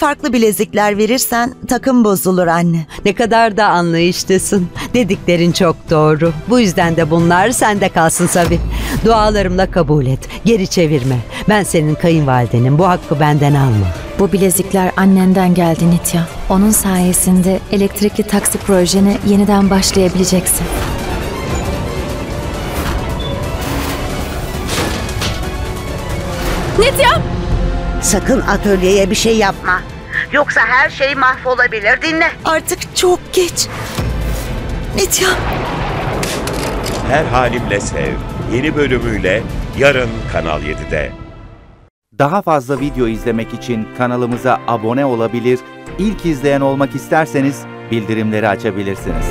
farklı bilezikler verirsen takım bozulur anne. Ne kadar da anlayışlısın. Dediklerin çok doğru. Bu yüzden de bunlar sende kalsın Savi. Dualarımla kabul et. Geri çevirme. Ben senin kayınvalidenim. Bu hakkı benden alma. Bu bilezikler annenden geldi Nitya. Onun sayesinde elektrikli taksi projene yeniden başlayabileceksin. Nitya! Sakın atölyeye bir şey yapma. Yoksa her şey mahvolabilir. Dinle. Artık çok geç. Nitya. Her Halimle Sev yeni bölümüyle yarın Kanal 7'de. Daha fazla video izlemek için kanalımıza abone olabilir, ilk izleyen olmak isterseniz bildirimleri açabilirsiniz.